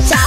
Cha